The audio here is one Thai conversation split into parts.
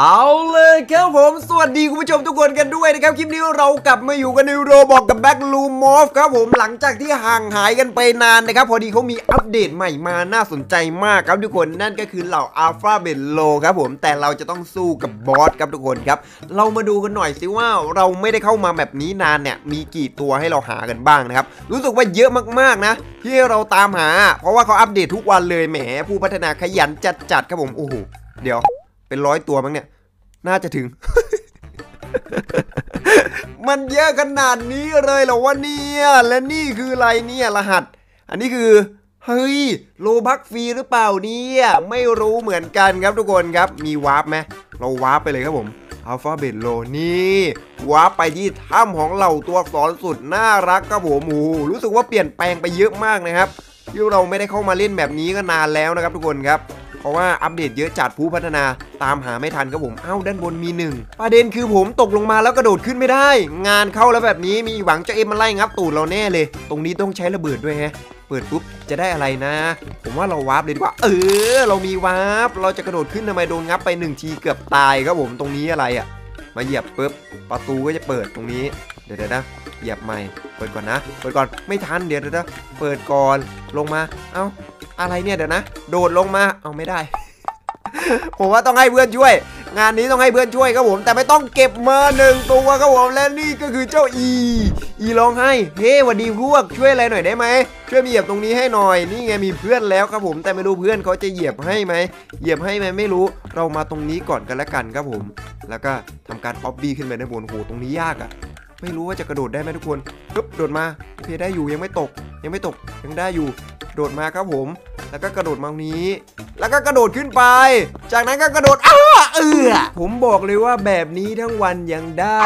เอาเลยครับผม สวัสดีคุณผู้ชมทุกคนกันด้วยนะครับ คลิปนี้เรากลับมาอยู่กันใน Roblox กับ Backroom Morphs ครับผมหลังจากที่ห่างหายกันไปนานนะครับ พอดีเขามีอัปเดตใหม่มาน่าสนใจมากครับทุกคนนั่นก็คือเหล่า Alphabet Lore ครับผมแต่เราจะต้องสู้กับบอสครับทุกคนครับ เรามาดูกันหน่อยสิว่าเราไม่ได้เข้ามา map นี้นานเนี่ยมีกี่ตัวให้เราหากันบ้างนะครับรู้สึกว่าเยอะมากๆนะ ที่เราตามหา เพราะว่าเขาอัปเดตทุกวันเลยแหมผู้พัฒนาขยันจัดๆครับผมโอ้โหเดี๋ยว เป็นร้อยตัวมั้งเนี่ย น่าจะถึง มันเยอะขนาดนี้เลยเหรอวะเนี่ยและนี่คืออะไรเนี่ยรหัส อันนี้คือเฮ้ย Robux ฟรีหรือเปล่าเนี่ยไม่รู้เหมือนกันครับทุกคนครับ มี warp ไหมเรา warp ไปเลยครับผม Alphabet Lore นี่ warp ไปที่ถ้ำของเหล่าตัวอักษรสุดน่ารักครับผมโอ้รู้สึกว่าเปลี่ยนแปลงไปเยอะมากนะครับที่เราไม่ได้เข้ามาเล่น map นี้ก็นานแล้วนะครับทุกคนครับ เพราะว่าอัปเดตเยอะจัดผู้พัฒนาตามหาไม่ทันครับผมเอ้าด้านบนมีหนึ่งประเด็นคือผมตกลงมาแล้วกระโดดขึ้นไม่ได้ งานเข้าแล้วแบบนี้มีหวังเจ้า M มาไล่งับตูดเราแน่เลย ตรงนี้ต้องใช้ระเบิดด้วยฮะเปิดปุ๊บจะได้อะไรนะ ผมว่าเรา warp เลยดีกว่า เออ เรามี warp เราจะกระโดดขึ้นทำไมโดนงับไปหนึ่งทีเกือบตายครับผมตรงนี้อะไรอะ่ะมาเหยียบปุ๊บประตูก็จะเปิดตรงนี้ เดี๋ยวนะเหยียบใหม่เปิดก่อนนะ เปิดก่อนไม่ทันเดี๋ยวนะเปิดก่อนลงมา เอ้าอะไรเนี่ยเดี๋ยวนะ โดดลงมาเอาไม่ได้ ผมว่าต้องให้เพื่อนช่วย งานนี้ต้องให้เพื่อนช่วยครับผม แต่ไม่ต้องเก็บมาหนึ่งตัวครับผมและนี่ก็คือเจ้าอี อีร้องให้เฮ้หวัดดีพวกช่วยอะไรหน่อยได้ไหมช่วยมาเหยียบตรงนี้ให้หน่อยนี่ไงมีเพื่อนแล้วครับผม แต่ไม่รู้เพื่อนเขาจะเหยียบให้ไหมเหยียบให้ไหมไม่รู้เรามาตรงนี้ก่อนกันละกันครับผม แล้วก็ทำการออบบี้ขึ้นไปด้านบนโหตรงนี้ยากอะ่ะ ไม่รู้ว่าจะกระโดดได้ไหมทุกคนปึ๊บโดดมาโอเคได้อยู่ยังไม่ตก ยังไม่ตกยังได้อยู่ โดดมาครับผม แล้วก็กระโดดมาตรงนี้ แล้วก็กระโดดขึ้นไป จากนั้นก็กระโดดอ้าเอือผมบอกเลยว่าแบบนี้ทั้งวันยังได้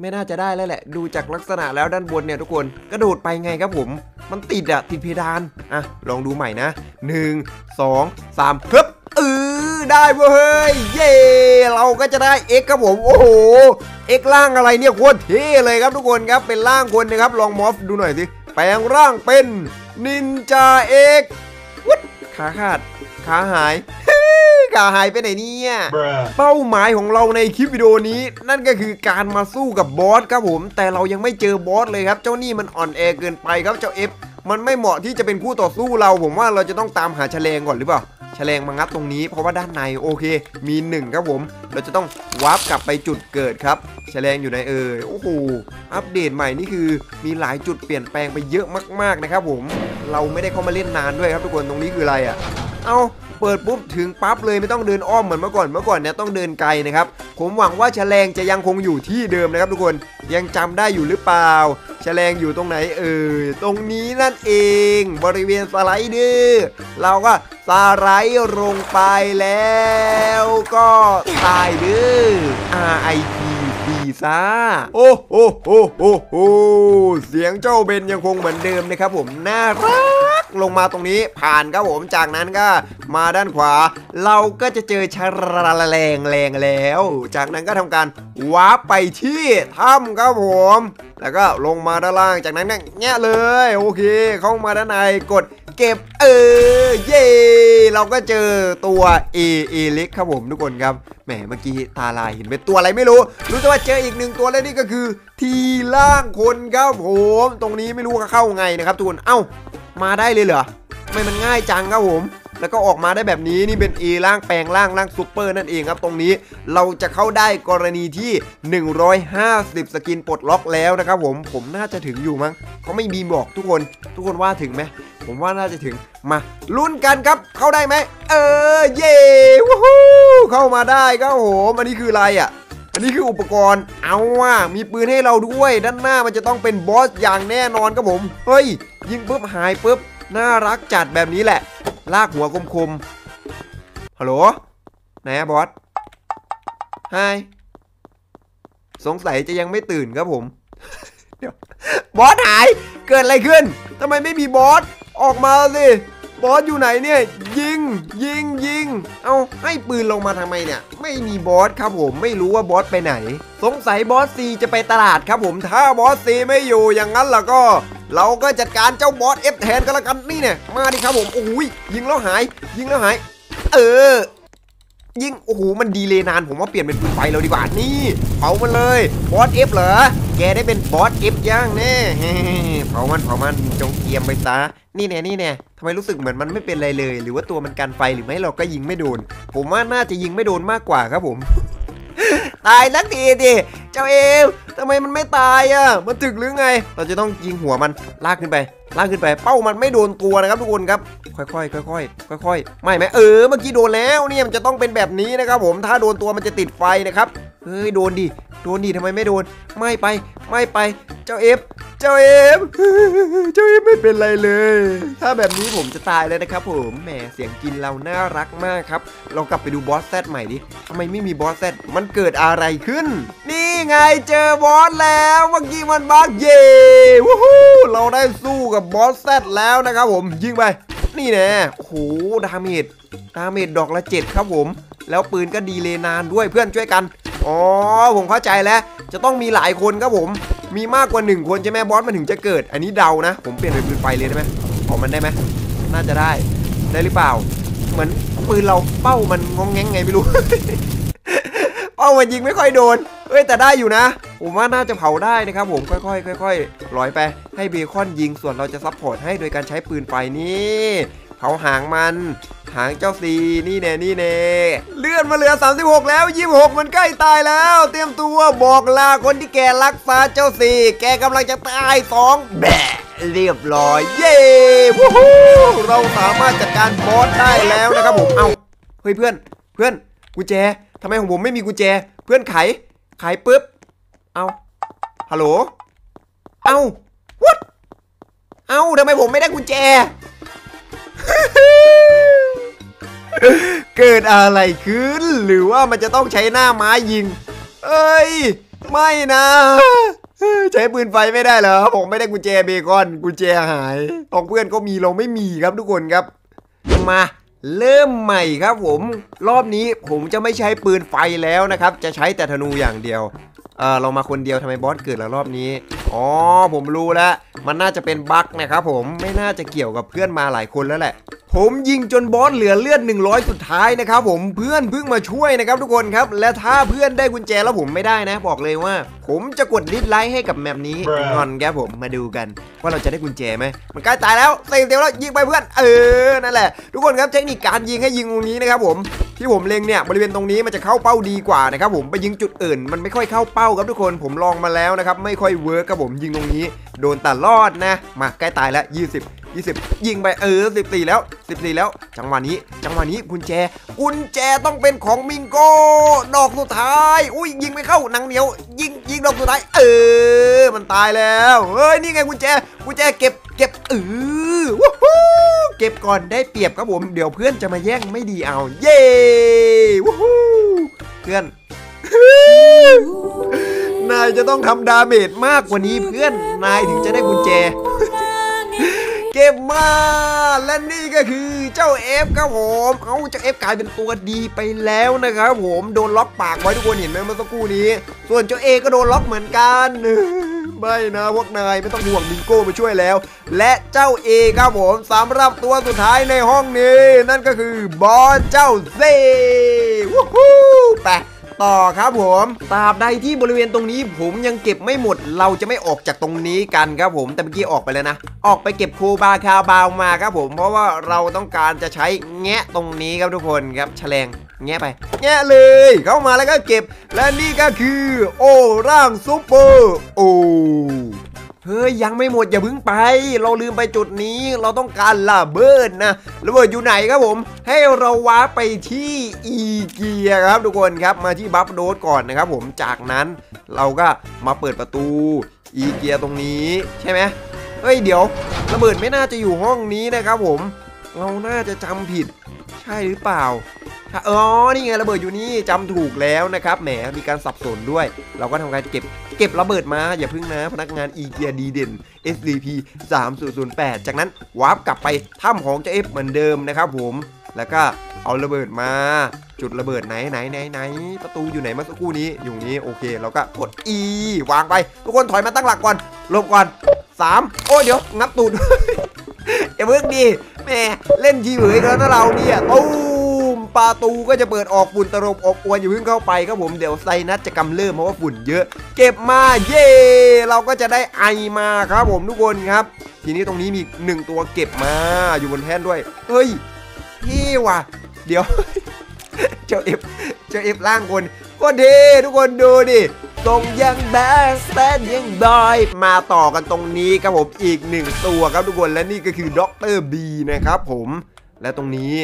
ไม่น่าจะได้แล้วแหละ ดูจากลักษณะแล้วด้านบนเนี่ยทุกคนกระโดดไปไงครับผม มันติดอะติดเพดานอะลองดูใหม่นะ 1 2 3ฮึบ เออได้เว้ยเย่เราก็จะได้ X ครับผมโอ้โห X ร่างอะไรเนี่ยโคตรเท่เลยครับทุกคนครับเป็นร่างคนนะครับลองมอฟดูหน่อยสิแปลงร่างเป็นนินจาเอกวุดขาขาดขาหายขาหายไปไหนเนี่ยเป้าหมายของเราในคลิปวิดีโอนี้ นั่นก็คือการมาสู้กับบอสครับผม แต่เรายังไม่เจอบอสเลยครับ เจ้านี่มันอ่อนแอเกินไปครับเจ้าเอฟมันไม่เหมาะที่จะเป็นคู่ต่อสู้เราผมว่าเราจะต้องตามหาแฉลงก่อนหรือเปล่า แฉลงมางัดตรงนี้เพราะว่าด้านในโอเค มีหนึ่งครับผม เราจะต้องวาร์ปกลับไปจุดเกิดครับแฉลงอยู่ในเอ่ยโอ้โหอัปเดตใหม่นี่คือมีหลายจุดเปลี่ยนแปลงไปเยอะมากๆนะครับผม เราไม่ได้เข้ามาเล่นนานด้วยครับทุกคนตรงนี้คืออะไรอะ่ะเอา เปิดปุ๊บถึงปั๊บเลยไม่ต้องเดินอ้อมเหมือนเมื่อก่อนเมื่อก่อนเนี่ยต้องเดินไกลนะครับผมหวังว่าแฉลงจะยังคงอยู่ที่เดิมนะครับทุกคนยังจำได้อยู่หรือเปล่าแฉลงอยู่ตรงไหนเอ่ยตรงนี้นั่นเอง บริเวณสไลเดอร์เราก็สไลด์ลงไปแล้วก็ตายเด้อ RIP ปีซ่าโอ้โหโอ้โหโอ้เสียงเจ้าเบนยังคงเหมือนเดิมนะครับผมน่ารัก ลงมาตรงนี้ผ่านครับผมจากนั้นก็มาด้านขวา เราก็จะเจอชาระแรงแรงแล้ว จากนั้นก็ทำการวาร์ปไปที่ถ้ำครับผม แล้วก็ลงมาด้านล่างจากนั้นเนี่ยเลยโอเค เข้ามาด้านในกดเก็บเออเย่เราก็เจอตัวเอเอเล็กครับผมทุกคนครับแหมเมื่อกี้ตาลายเห็นเป็นตัวอะไรไม่รู้ รู้แต่ว่าเจออีกหนึ่งตัวแล้วนี่ก็คือ ทีล่างคนครับผม ตรงนี้ไม่รู้ว่าเข้าไงนะครับทุกคนเอ้า มาได้เลยเหรอทำไมมันง่ายจังครับผมแล้วก็ออกมาได้แบบนี้นี่เป็น A ร่างแปลงร่างร่างซูเปอร์นั่นเองครับตรงนี้เราจะเข้าได้กรณีที่ 150 skin ปลดล็อกแล้วนะครับผมผมน่าจะถึงอยู่มั้งเขาไม่มีบอกทุกคนทุกคนว่าถึงไหมผมว่าน่าจะถึงมาลุ้นกันครับเข้าได้ไหมเออเย่วู้ฮู้เข้ามาได้ครับผมอันนี้คืออะไรอะ อันนี้คืออุปกรณ์ เอาว่ะมีปืนให้เราด้วย ด้านหน้ามันจะต้องเป็นบอสอย่างแน่นอนครับผม เฮ้ย ยิงปุ๊บหายปุ๊บ น่ารักจัดแบบนี้แหละ ลากหัวคมๆ ฮัลโหล ไหนบอสไฮสงสัยจะยังไม่ตื่นครับผม เดี๋ยว บอสหาย เกิดอะไรขึ้น ทำไมไม่มีบอส ออกมาสิ บอสอยู่ไหนเนี่ย ยิง ยิง เอาให้ปืนลงมาทำไมเนี่ย ไม่มีบอสครับผมไม่รู้ว่าบอสไปไหน สงสัยบอส Z จะไปตลาดครับผมถ้าบอส Z ไม่อยู่อย่างนั้นล่ะก็ เราก็จัดการเจ้าบอส F แทนกันละกันนี่เนี่ยมาดิครับผมโอ้ยยิงแล้วหาย ยิงแล้วหาย เออยิงโอ้โหมัน delay นานผมว่าเปลี่ยนเป็นปืนไฟเราดีกว่านี่เผามันเลยบอส F เหรอ แกได้เป็นบอส F ย่างแน่เผามันเผามันจงเกรียมไปซะนี่แน่นี่แน่ทำไมรู้สึกเหมือนมันไม่เป็นไรเลย หรือว่าตัวมันกันไฟหรือไม่เราก็ยิงไม่โดน ผมว่าน่าจะยิงไม่โดนมากกว่าครับผมตายสักทีดิเจ้าเอฟทำไมมันไม่ตายอะ มันถึกหรือไง เราจะต้องยิงหัวมันลากขึ้นไป ล่ากขึ้นไปเป้ามันไม่โดนตัวนะครับทุกคนครับค่อยๆค่อยๆค่อยๆไม่ไหมเออเมื่อกี้โดนแล้วเนี่ยมันจะต้องเป็นแบบนี้นะครับผมถ้าโดนตัวมันจะติดไฟนะครับเฮ้ยโดนดิโดนดิทำไมไม่โดน ไม่ไปไม่ไปเจ้าเอฟเจ้าเอฟเจ้าเอฟไม่เป็นไรเลย ถ้าแบบนี้ผมจะตายเลยนะครับผมแหมเสียงกินเราน่ารักมากครับเรากลับไปดูบอส Z ใหม่ดิทำไมไม่มีบอส Z มันเกิดอะไรขึ้น นี่ไงเจอบอสแล้วเมื่อกี้มัน bug เย่วู้ฮู้เราได้สู้กับบอส Z แล้วนะครับผมยิงไป นี่แน่โอ้โห damage damage ดอกละเจ็ดครับผม แล้วปืนก็ delay นานด้วยเพื่อนช่วยกันอ๋อผมเข้าใจแล้ว จะต้องมีหลายคนครับผม มีมากกว่าหนึ่งคนใช่ไหมบอสมันถึงจะเกิด อันนี้เดานะ ผมเปลี่ยนเป็นปืนไฟเลยได้ไหมออกมันได้ไหมน่าจะได้ได้หรือเปล่า เหมือนปืนเราเป้ามันง่องแง่งไงไม่รู้ เป้ามันยิงไม่ค่อยโดนเอ้ยแต่ได้อยู่นะ ผมว่าน่าจะเผาได้นะครับผมค่อยๆค่อยๆลอยไปให้เบคอนยิงส่วนเราจะ support ให้โดยการใช้ปืนไฟนี่เผาหางมันหางเจ้า Z นี่แน่นี่แน่เลือดมันเหลือ 36 แล้ว 26 มันใกล้ตายแล้ว เตรียมตัวบอกลาคนที่แกรักซะเจ้า Zแกกำลังจะตายสองแบะเรียบร้อย เย้วู้ฮู้เราสามารถจัดการบอสได้แล้วนะครับผมเอ้าเฮ้ยเพื่อนเพื่อนกุญแจ ทำไมของผมไม่มีกุญแจ เพื่อนไข ไขปุ๊บ เอาฮัลโหล เอา what เอาทำไมผมไม่ได้กุญแจ เกิดอะไรขึ้น หรือว่ามันจะต้องใช้หน้าไม้ยิง เอ้ย ไม่นะใช้ปืนไฟไม่ได้เหรอผมไม่ได้กุญแจเบคอนกุญแจหายของเพื่อนก็มีเราไม่มีครับทุกคนครับ มา เริ่มใหม่ครับผม รอบนี้ผมจะไม่ใช้ปืนไฟแล้วนะครับ จะใช้แต่ธนูอย่างเดียวเออเรามาคนเดียวทำไมบอสเกิดแล้วรอบนี้ อ๋อ ผมรู้แล้ว มันน่าจะเป็นบั๊กนะครับผม ไม่น่าจะเกี่ยวกับเพื่อนมาหลายคนแล้วแหละ ผมยิงจนบอสเหลือเลือด 100 สุดท้ายนะครับผมเพื่อนเพิ่งมาช่วยนะครับทุกคนครับ และถ้าเพื่อนได้กุญแจแล้วผมไม่ได้นะ บอกเลยว่า ผมจะกด dislike ให้กับ map นี้งอนครับผมมาดูกัน ว่าเราจะได้กุญแจไหมมันใกล้ตายแล้วเต็มเต็มแล้วยิงไปเพื่อนเออนั่นแหละ ทุกคนครับเทคนิคการยิงให้ยิงตรงนี้นะครับผมที่ผมเล็งเนี่ยบริเวณตรงนี้มันจะเข้าเป้าดีกว่านะครับผมไปยิงจุดอื่น มันไม่ค่อยเข้าเป้าครับทุกคนผมลองมาแล้วนะครับไม่ค่อย work ครับผมยิงตรงนี้ โดนตลอดนะมาใกล้ตายแล้ว 20 20 ยิงไปเออ 14 แล้ว 14 แล้ว จังหวะนี้ จังหวะนี้กุญแจ กุญแจต้องเป็นของมิงโก้ดอกสุดท้าย อุ้ยยิงไม่เข้าหนังเหนียว ยิงยิงดอกสุดท้าย เออ มันตายแล้ว เฮ้ย นี่ไงกุญแจ กุญแจเก็บเก็บเออวู้ฮู้เก็บก่อนได้เปรียบครับผม เดี๋ยวเพื่อนจะมาแย่งไม่ดีเอา เย้วู้ฮู้เพื่อนนายจะต้องทำดาเมจมากกว่านี้เพื่อน นายถึงจะได้กุญแจ เก็บมาและนี่ก็คือเจ้า F ครับผม เอาเจ้า F กลายเป็นตัวดีไปแล้วนะครับผมโดนล็อกปากไว้ทุกคนเห็นไหมเมื่อสักครู่นี้ ส่วนเจ้า A ก็โดนล็อกเหมือนกันไม่นะพวกนายไม่ต้องห่วงบิงโก้มาช่วยแล้ว และเจ้า A ครับผมสำหรับตัวสุดท้ายในห้องนี้ นั่นก็คือบอสเจ้า Z วู้ฮู้ไป ต่อครับผมตราบใดที่บริเวณตรงนี้ผมยังเก็บไม่หมด เราจะไม่ออกจากตรงนี้กันครับผม แต่เมื่อกี้ออกไปแล้วนะ ออกไปเก็บโคบาคาบาวมาครับผม เพราะว่าเราต้องการจะใช้แงะตรงนี้ครับทุกคนครับแฉลงแงะไป แงะเลย เข้ามาแล้วก็เก็บ และนี่ก็คือ โอร่างซุปเปอร์โอ เฮ้ยยังไม่หมดอย่าเพิ่งไป เราลืมไปจุดนี้เราต้องการระเบิดนะระเบิดอยู่ไหนครับผม ให้เราว้าไปที่อีเกียครับทุกคนครับมาที่บัฟโดสก่อนนะครับผมจากนั้นเราก็มาเปิดประตูอีเกียตรงนี้ใช่ไหมเฮ้ยเดี๋ยว ระเบิดไม่น่าจะอยู่ห้องนี้นะครับผม เราน่าจะจำผิดใช่หรือเปล่า อ๋อ นี่ไงระเบิดอยู่นี่จำถูกแล้วนะครับแหมมีการสับสนด้วย เราก็ทำการเก็บเก็บระเบิดมา อย่าพึ่งนะ พนักงานอีเกียดีเด่น SDP 3008จากนั้นวาร์ปกลับไปถ้ำของเจ้าเอฟเหมือนเดิมนะครับผมแล้วก็เอาระเบิดมา จุดระเบิดไหนไหนไหนไหนประตูอยู่ไหนเมื่อสักครู่นี้อยู่นี้โอเคเราก็กด E วางไป ทุกคนถอยมาตั้งหลักก่อนลบก่อน 3 โอ้เดี๋ยว งับตูดอย่าเพิ่งดีแหม่เล่นทีเหวยกันแล้วนะเราเนี่ยตู มปาตูก็จะเปิดออกฝุ่นตลบอบอวนอย่าเพิ่งเข้าไปครับผมเดี๋ยวไซนัสจะกำเริ่มเพราะว่าฝุ่นเยอะ เก็บมาเย่เราก็จะได้ไอมาครับผมทุกคนครับ ทีนี้ตรงนี้มีหนึ่งตัวเก็บมาอยู่บนแท่นด้วยเฮ้ยเท่ว่ะ เดี๋ยว เจ้าเอฟเจ้าเอฟล่างคนก็เททุกคนดูดิตรงยังแบงแซนยังบอยมาต่อกันตรงนี้ครับผมอีกหนึ่งตัวครับทุกคนและนี่ก็คือด็อกเตอร์บีนะครับผมและตรงนี้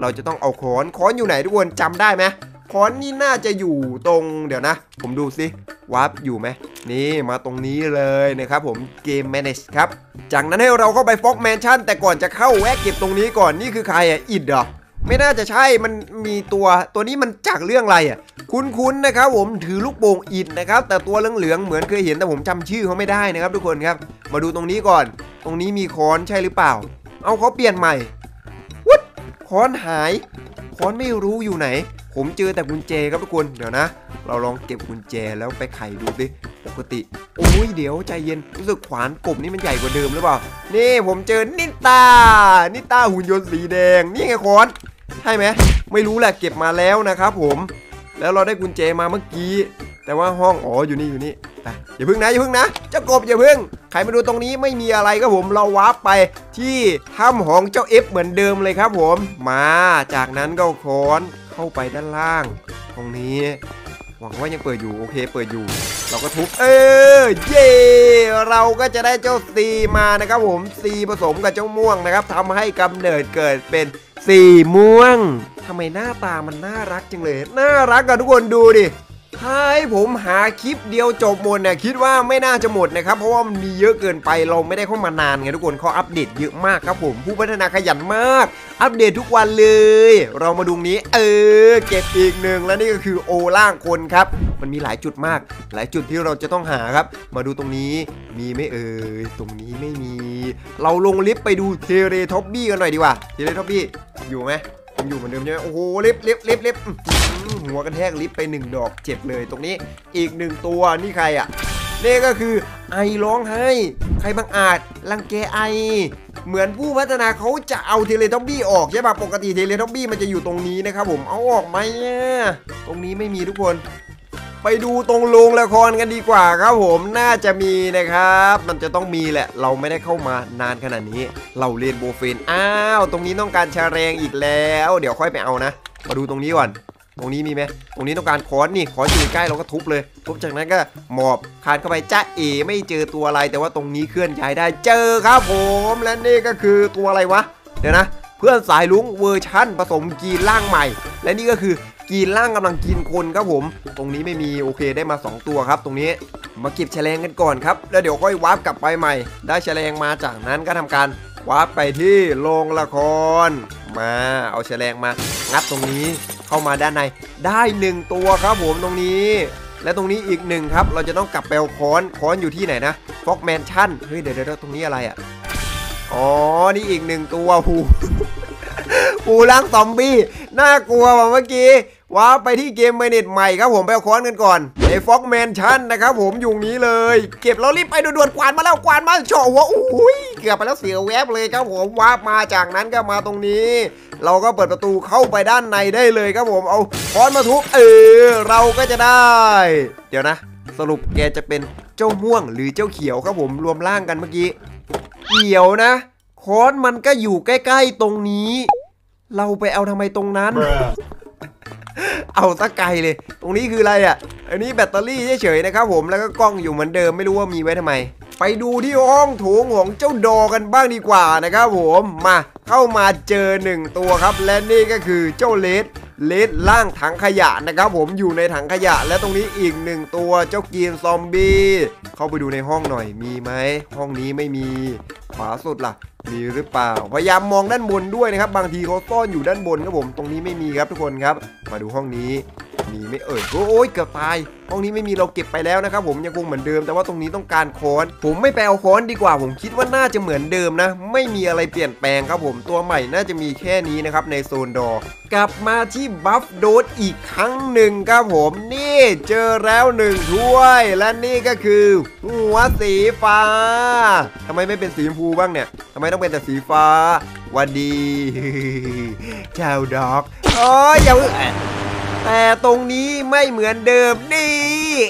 เราจะต้องเอาค้อนค้อนอยู่ไหนทุกคนจำได้ไหมค้อนนี่น่าจะอยู่ตรงเดี๋ยวนะ ผมดูสิวาร์ปอยู่ไหมนี่มาตรงนี้เลยนะครับผมเกม manage ครับ จากนั้นให้เราเข้าไปฟอกแมนชั่นแต่ก่อนจะเข้าแวะเก็บตรงนี้ก่อนนี่คือใครอะอิดเหรอไม่น่าจะใช่มันมีตัวตัวนี้มันจากเรื่องอะไรอะ คุ้นๆนะครับผมถือลูกโป่งอิดนะครับ แต่ตัวเหลืองๆเหมือนเคยเห็นแต่ผมจำชื่อเขาไม่ได้นะครับทุกคนครับ มาดูตรงนี้ก่อน ตรงนี้มีค้อนใช่หรือเปล่า เอาเขาเปลี่ยนใหม่ ค้อนหายค้อนไม่รู้อยู่ไหน ผมเจอแต่กุญแจครับทุกคนเดี๋ยวนะ เราลองเก็บกุญแจแล้วไปไขดูสิปกติโอ้ยเดี๋ยวใจเย็นรู้สึกขวานกบนี่มันใหญ่กว่าเดิมหรือเปล่านี่ผมเจอนิตานิตาหุ่นยนต์สีแดงนี่ไงค้อนใช่ไหมไม่รู้แหละเก็บมาแล้วนะครับผม แล้วเราได้กุญแจมาเมื่อกี้ แต่ว่าห้องอ๋ออยู่นี่อยู่นี่ ไปอย่าพึ่งนะอย่าพึ่งนะเจ้ากบอย่าพึ่งใครมาดูตรงนี้ไม่มีอะไรครับผมเราวาร์ปไปที่ถ้ำของเจ้า F เหมือนเดิมเลยครับผม มาจากนั้นก็ค้อนเข้าไปด้านล่าง ตรงนี้ หวังว่ายังเปิดอยู่โอเคเปิดอยู่ เราก็ทุบเออเย่เราก็จะได้เจ้าซีมานะครับผมซีผสมกับเจ้าม่วงนะครับทำให้กำเนิดเกิดเป็นสีม่วงทำไมหน้าตามันน่ารักจังเลย น่ารักอะทุกคนดูดิ ถ้าให้ผมหาคลิปเดียวจบหมดเนี่ยคิดว่าไม่น่าจะหมดนะครับ เพราะว่ามันมีเยอะเกินไปเราไม่ได้เข้ามานานไงทุกคนเขาอัปเดตเยอะมากครับผม ผู้พัฒนาขยันมาก อัปเดตทุกวันเลย เรามาดูนี้ เออ เก็บอีกหนึ่งแล้วนี่ก็คือ O ร่างคนครับ มันมีหลายจุดมาก หลายจุดที่เราจะต้องหาครับ มาดูตรงนี้มีไหมเอ่ยตรงนี้ไม่มี เราลงลิฟต์ไปดูเทเลท็อปบี้กันหน่อยดีกว่าเทเลท็อปบี้อยู่ไหม ยังอยู่เหมือนเดิมใช่ไหมโอ้โหลิฟต์ลิฟต์ลิฟต์ลิฟต์หัวกระแทกลิฟต์ไปหนึ่งดอกเจ็บเลยตรงนี้อีกหนึ่งตัวนี่ใครอะนี่ก็คือ I ร้องไห้ใครบังอาจรังแก I เหมือนผู้พัฒนาเขาจะเอาเทเลทอมบี้ออกใช่ป่ะปกติเทเลทอมบี้มันจะอยู่ตรงนี้นะครับผมเอาออกไหมตรงนี้ไม่มีทุกคน ไปดูตรงโรงละครกันดีกว่าครับผมน่าจะมีนะครับ มันจะต้องมีแหละ เราไม่ได้เข้ามานานขนาดนี้ เรา Rainbow Friends อ้าว ตรงนี้ต้องการชะแลงอีกแล้ว เดี๋ยวค่อยไปเอานะ มาดูตรงนี้ก่อน ตรงนี้มีไหมตรงนี้ต้องการค้อนนี่ค้อนอยู่ใกล้เราก็ทุบเลยทุบจากนั้นก็หมอบคลานเข้าไปจ้าเอไม่เจอตัวอะไรแต่ว่าตรงนี้เคลื่อนย้ายได้เจอครับผมและนี่ก็คือตัวอะไรวะ เดี๋ยวนะ เพื่อนสายลุงเวอร์ชั่นผสม Green ร่างใหม่ และนี่ก็คือ Green ร่างกำลังกินคนครับผม ตรงนี้ไม่มีโอเคได้มา 2 ตัวครับ ตรงนี้มาเก็บชะแลงกันก่อนครับแล้วเดี๋ยวค่อยวาร์ปกลับไปใหม่ ได้ชะแลงมาจากนั้นก็ทำการวาร์ปไปที่โรงละคร มาเอาชะแลงมางัดตรงนี้เข้ามาด้านในได้หนึ่งตัวครับผมตรงนี้และตรงนี้อีกหนึ่งครับ เราจะต้องกลับไปเอาค้อนค้อนอยู่ที่ไหนนะฟ็อกแมนชั่นเฮ้ยเดี๋ยวเดี๋ยวตรงนี้อะไรอะ อ๋อ นี่อีกหนึ่งตัวหูปูล้างซอมบี้ น่ากลัวว่ะเมื่อกี้ ว้าไปที่เกมเมเนตใหม่ครับผมไปเอาค้อนกันก่อนไอ้ฟ็อกแมนชั่นนะครับผมอยู่นี้เลย เก็บแล้วรีบไปด่วนๆกวาดมาแล้วกวาดมาเฉาะหัวอุ้ยเกือบไปแล้วเสียแวบเลยครับผมว้ามาจากนั้นก็มาตรงนี้ เราก็เปิดประตูเข้าไปด้านในได้เลยครับผมเอาค้อนมาทุบเออเราก็จะได้ เดี๋ยวนะ สรุปแกจะเป็นเจ้าม่วงหรือเจ้าเขียวครับผมรวมร่างกันเมื่อกี้เขียวนะค้อนมันก็อยู่ใกล้ ๆ ตรงนี้ เราไปเอาทำไมตรงนั้น เอาตะไกเลย ตรงนี้คืออะไรอะ อันนี้แบตเตอรี่เฉยๆนะครับผมแล้วก็กล้องอยู่เหมือนเดิมไม่รู้ว่ามีไว้ทำไม ไปดูที่ห้องโถงของเจ้าดอกันบ้างดีกว่านะครับผมมาเข้ามาเจอหนึ่งตัวครับ และนี่ก็คือเจ้าเลด เลดล่างถังขยะนะครับผมอยู่ในถังขยะ และตรงนี้อีกหนึ่งตัวเจ้ากีนซอมบี้เข้าไปดูในห้องหน่อยมีไหมห้องนี้ไม่มีขวาสุดล่ะมีหรือเปล่า พยายามมองด้านบนด้วยนะครับ บางทีเขาซ่อนอยู่ด้านบนครับผม ตรงนี้ไม่มีครับทุกคนครับ มาดูห้องนี้ มีไม่เอ่ยโอ้ยเกือบตายห้องนี้ไม่มีเราเก็บไปแล้วนะครับผมยังคงเหมือนเดิมแต่ว่าตรงนี้ต้องการค้อน ผมไม่ไปเอาค้อนดีกว่า ผมคิดว่าน่าจะเหมือนเดิมนะ ไม่มีอะไรเปลี่ยนแปลงครับผมตัวใหม่น่าจะมีแค่นี้นะครับในโซนดอกลับมาที่บัฟโดดอีกครั้งหนึ่งครับผมนี่เจอแล้วหนึ่งถ้วย และนี่ก็คือหัวสีฟ้าทำไมไม่เป็นสีชมพูบ้างเนี่ยทำไมต้องเป็นแต่สีฟ้าวันดีเจ้าดอกอ้ยอย่าเพิ่ง แต่ตรงนี้ไม่เหมือนเดิมนี่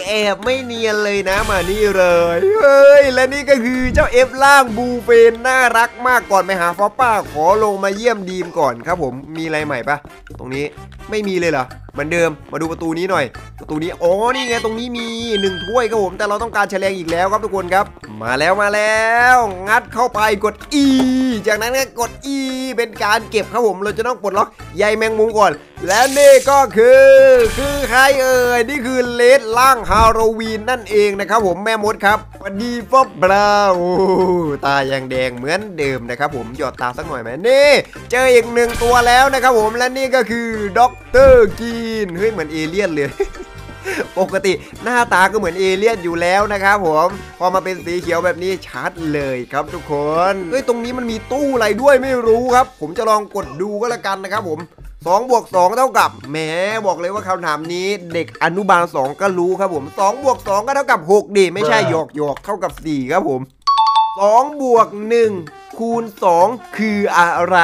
แอบไม่เนียนเลยนะมานี่เลยเฮ้ยและนี่ก็คือเจ้าเอฟล่างบูเฟนน่ารักมากก่อนไปหาฟอปป้าขอลงมาเยี่ยมดีมก่อนครับผมมีอะไรใหม่ปะตรงนี้ไม่มีเลยเหรอเหมือนเดิมมาดูประตูนี้หน่อย ประตูนี้อ๋อนี่ไงตรงนี้มีหนึ่งถ้วยครับผมแต่เราต้องการแฉลงอีกแล้วครับทุกคนครับ มาแล้วมาแล้ว งัดเข้าไปกด E จากนั้นก็กด E เป็นการเก็บครับผมเราจะต้องปลดล็อกใยแมงมุมก่อน และนี่ก็คือ คือใครเอ่ยนี่คือเลดล่างฮาโลวีนนั่นเองนะครับผมแม่มดครับวัสดีฟอบบราวน์ตายังแดงเหมือนเดิมนะครับผมหยอดตาสักหน่อยไหมนี่ เจออีกหนึ่งตัวแล้วนะครับผมและนี่ก็คือด็อกเตอร์ Green เฮ้ยเหมือนเอเลี่ยนเลย ปกติหน้าตาก็เหมือนเอเลี่ยนอยู่แล้วนะครับผมพอมาเป็นสีเขียวแบบนี้ชัดเลยครับทุกคนเฮ้ยตรงนี้มันมีตู้อะไรด้วยไม่รู้ครับ ผมจะลองกดดูก็แล้วกันนะครับผม2บวก2เท่ากับแหมบอกเลยว่าคำถามนี้เด็กอนุบาล 2 ก็รู้ครับผม2บวก2ก็เท่ากับ6ดิไม่ใช่หยอกหยอกเท่ากับ 4 ครับผม2บวก1 คูณ 2 คืออะไร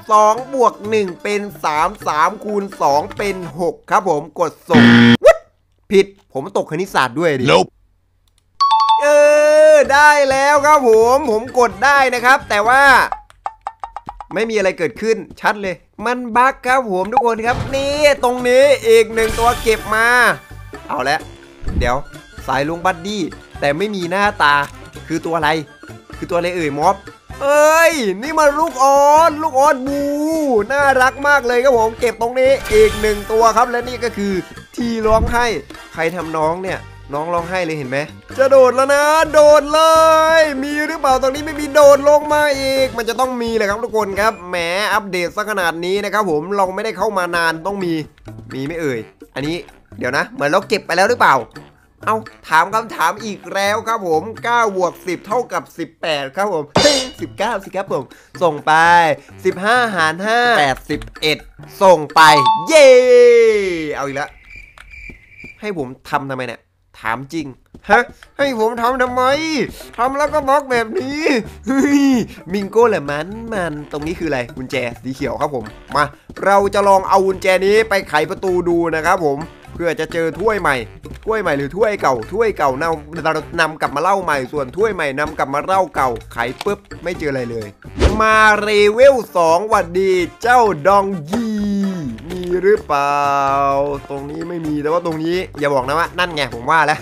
2 บวก 1 เป็น 3 3 คูณ 2 เป็น 6 ครับผมกดส่งวุดผิด ผมตกคณิตศาสตร์ด้วยดิ Nope. เออ ได้แล้วครับผม ผมกดได้นะครับ แต่ว่า ไม่มีอะไรเกิดขึ้นชัดเลย มันบั๊กครับผมทุกคนครับ นี่ตรงนี้อีกหนึ่งตัวเก็บมา เอาละ เดี๋ยวสายลุงบัดดี้แต่ไม่มีหน้าตาคือตัวอะไร คือตัวอะไรเอ่ยม็อบ เอ้ย นี่มันลูกออนลูกออนบู น่ารักมากเลยครับผม เก็บตรงนี้อีกหนึ่งตัวครับและนี่ก็คือที่ร้องให้ ใครทำน้องเนี่ยน้องร้องไห้เลยเห็นไหม จะโดดแล้วนะ โดดเลย มีหรือเปล่าตรงนี้ไม่มีโดดลงมาอีก มันจะต้องมีเลยครับทุกคนครับ แหมอัปเดตซะขนาดนี้นะครับผม เราไม่ได้เข้ามานานต้องมี มีไม่เอ่ย อันนี้เดี๋ยวนะ เหมือนเราเก็บไปแล้วหรือเปล่า เอาถามคำถามอีกแล้วครับผม9บวก10 เท่ากับ 18 ครับผมเฮ้ย19 สิครับผม ส่งไป 15 หาร 5 81 ส่งไป เย้เอาอีกแล้วให้ผมทำทำไมเนี่ยถามจริงฮะให้ผมทำทำไมทำแล้วก็บล็อกแบบนี้มิงโก้แหละมันมันตรงนี้คืออะไรกุญแจสีเขียวครับผมมา เราจะลองเอากุญแจนี้ไปไขประตูดูนะครับผม เพื่อจะเจอถ้วยใหม่ ถ้วยใหม่หรือถ้วยเก่า ถ้วยเก่านำเรานำกลับมาเล่าใหม่ ส่วนถ้วยใหม่นำกลับมาเล่าเก่า ไขปุ๊บไม่เจออะไรเลย มาเรเวล2หวัดดีเจ้าดองยีมีหรือเปล่า ตรงนี้ไม่มีแต่ว่าตรงนี้อย่าบอกนะว่านั่นไงผมว่าแล้ว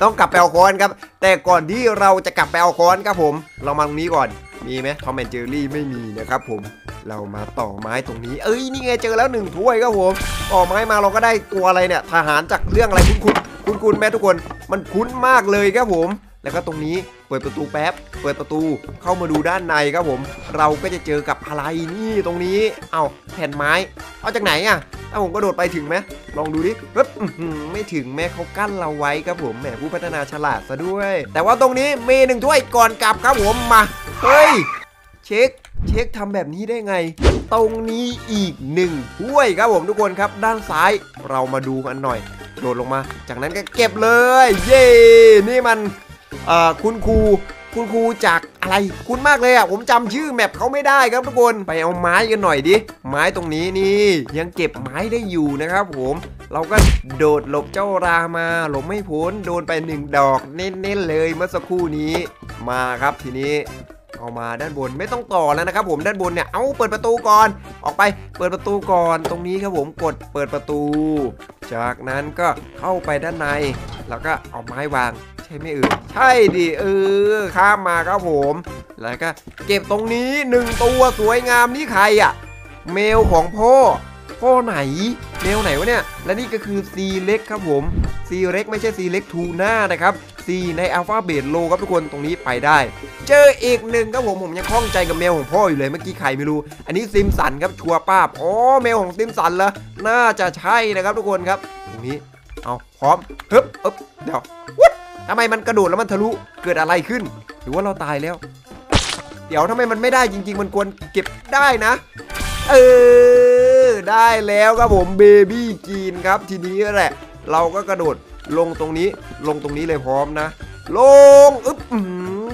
ต้องกลับไปเอาค้อนครับ แต่ก่อนที่เราจะกลับไปเอาค้อนครับผม เรามาตรงนี้ก่อน มีไหมทอมแอนเจอรี่ไม่มีนะครับผมเรามาต่อไม้ตรงนี้ เอ้ยนี่ไงเจอแล้วหนึ่งถ้วยครับผมต่อไม้มาเราก็ได้ตัวอะไรเนี่ยทหารจากเรื่องอะไรคุ้นคุ้นคุ้นคุ้นๆไหมทุกคนมันคุ้นมากเลยครับผม แล้วก็ตรงนี้เปิดประตูแป๊บ เปิดประตูเข้ามาดูด้านในครับผม เราก็จะเจอกับอะไรนี่ตรงนี้ เอาแผ่นไม้ เอาจากไหนอะถ้าผมก็โดดไปถึงไหมลองดูดิปึ๊บไม่ถึงแม้เขากั้นเราไว้ครับผมแหมผู้พัฒนาฉลาดซะด้วย แต่ว่าตรงนี้มีหนึ่งถ้วยก่อนกลับครับผมมาเฮ้ยเช็คเช็คทำแบบนี้ได้ไง ตรงนี้อีกหนึ่งถ้วยครับผมทุกคนครับ ด้านซ้ายเรามาดูกันหน่อย โดดลงมา จากนั้นก็เก็บเลย เย้นี่มัน คุณครูคุณครูจากอะไรคุณมากเลยอะผมจำชื่อแมปเขาไม่ได้ครับทุกคนไปเอาไม้กันหน่อยดิไม้ตรงนี้นี่ ยังเก็บไม้ได้อยู่นะครับผม เราก็โดดหลบเจ้ารามาหลบไม่พ้นโดนไปหนึ่งดอกเน้นๆเลยเมื่อสักครู่นี้มาครับทีนี้เอามาด้านบนไม่ต้องต่อแล้วนะครับผมด้านบนเนี่ยเอาเปิดประตูก่อน ออกไปเปิดประตูก่อนตรงนี้ครับผมกดเปิดประตู จากนั้นก็เข้าไปด้านใน แล้วก็เอาไม้วาง ช่ไมเออใช่ดิเออข้ามมาครับผม แล้วก็เก็บตรงนี้หนึ่งตัวสวยงามนี่ใครอะ่ะ เมลของพ่อ พ่อไหน เมลไหนวะเนี่ย และนี่ก็คือ C เล็กครับผม C เล็กไม่ใช่ C เล็กทูน่านะครับ C ใน Alphabet Lore ครับทุกคนตรงนี้ไปได้ เจออีกหนึ่งครับผมผมยังข้องใจกับเมลของพ่ออยู่เลยเมื่อกี้ใครไม่รู้ อันนี้ซิมสันครับ sure ป้าบอ๋อเมลของซิมสันเหรอน่าจะใช่นะครับทุกคนครับ ตรงนี้เอาพร้อมฮึบอึบเดี๋ยววุด ทำไมมันกระโดดแล้วมันทะลุเกิดอะไรขึ้น หรือว่าเราตายแล้ว เดี๋ยวทำไมมันไม่ได้จริง ๆ มันควรเก็บได้นะ เออ ได้แล้วครับผม Baby Green ครับทีนี้แหละ เราก็กระโดดลงตรงนี้ลงตรงนี้เลยพร้อมนะ ลงอึ๊บ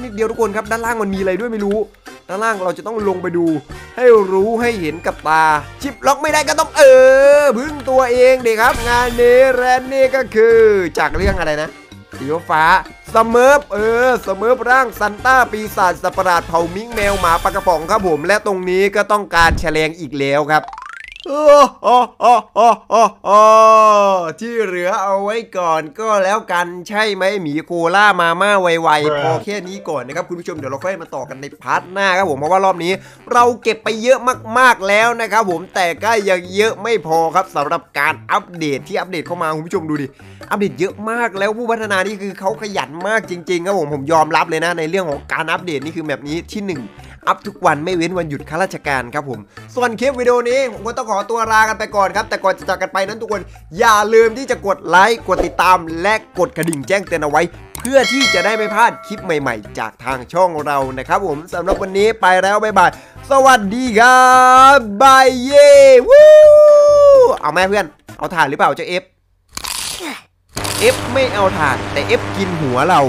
นิดเดียวทุกคนครับ ด้านล่างมันมีอะไรด้วยไม่รู้ ด้านล่างเราจะต้องลงไปดู ให้รู้ให้เห็นกับตา Shift Lock ไม่ได้ก็ต้องเออพึ่งตัวเองดีครับ งานนี้และนี่ก็คือจากเรื่องอะไรนะ สีฟ้า Smurf เออ Smurf ร่างซานต้าปีศาจสัตว์ประหลาดเผ่ามิงแมวหมาปากระป๋องครับผม และตรงนี้ก็ต้องการชะแลงอีกแล้วครับ โอ้โอ้โอ้โอ้โอ้โอ้ที่เหลือเอาไว้ก่อนก็แล้วกันใช่ไหมหมีโคล่ามาม่าไวๆพอแค่นี้ก่อนนะครับคุณผู้ชมเดี๋ยวเราค่อยมาต่อกันใน part หน้าครับผมเพราะว่ารอบนี้ เราเก็บไปเยอะมากๆแล้วนะครับผมแต่ก็ยังเยอะไม่พอครับสำหรับการอัปเดตที่อัปเดตเข้ามาคุณผู้ชมดูดิอัปเดตเยอะมากแล้วผู้พัฒนานี่คือเขาขยันมากจริงๆครับผมผมยอมรับเลยนะในเรื่องของการอัปเดตนี่คือแบบนี้ที่ 1 อัพทุกวันไม่เว้นวันหยุดข้าราชการครับผม ส่วนคลิปวิดีโอนี้ผมก็ต้องขอตัวลากันไปก่อนครับ แต่ก่อนจะจากกันไปนั้นทุกคน อย่าลืมที่จะกดไลค์กดติดตาม และกดกระดิ่งแจ้งเตือนเอาไว้ เพื่อที่จะได้ไม่พลาดคลิปใหม่ๆ จากทางช่องเรานะครับผมสำหรับวันนี้ไปแล้วบ๊ายบายสวัสดีครับบายเย่วู้เอาแม่เพื่อน เอาถ่านหรือเปล่าเจ้า F F ไม่เอาถ่านแต่ F กินหัวเรา